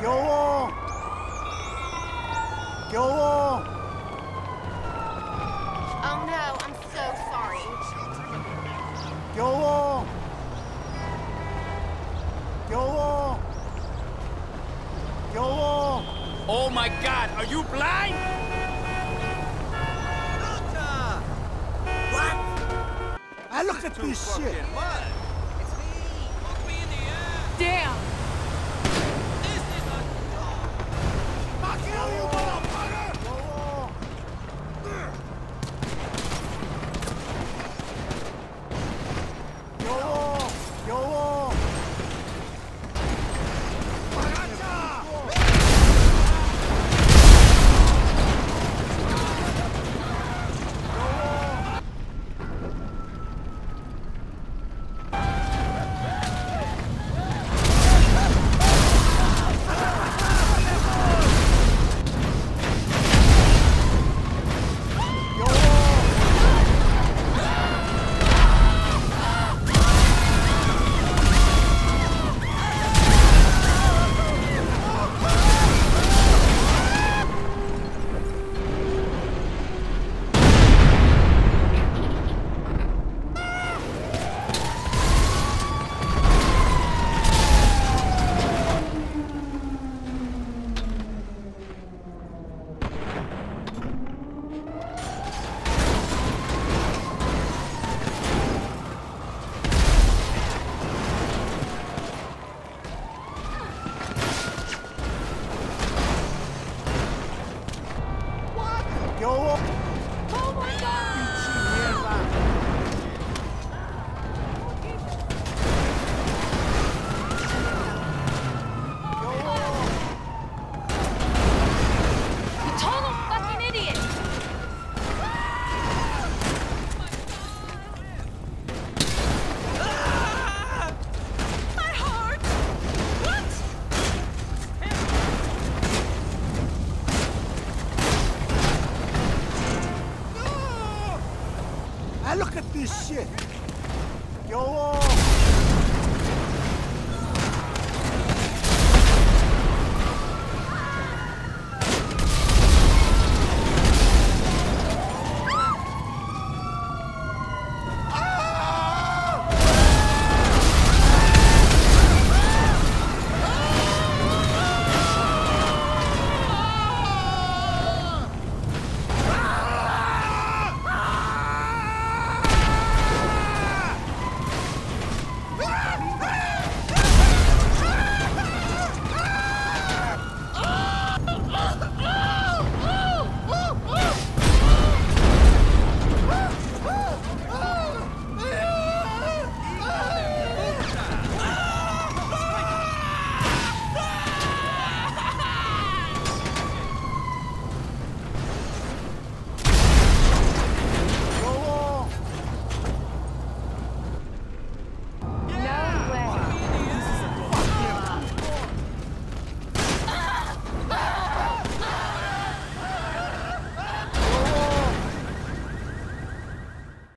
Go on! Go on! Oh no, I'm so sorry. Go on! Go on! Go on! Oh my god, are you blind? What? Ah, I looked at this shit! Damn! 여 I look at this shit! 여워!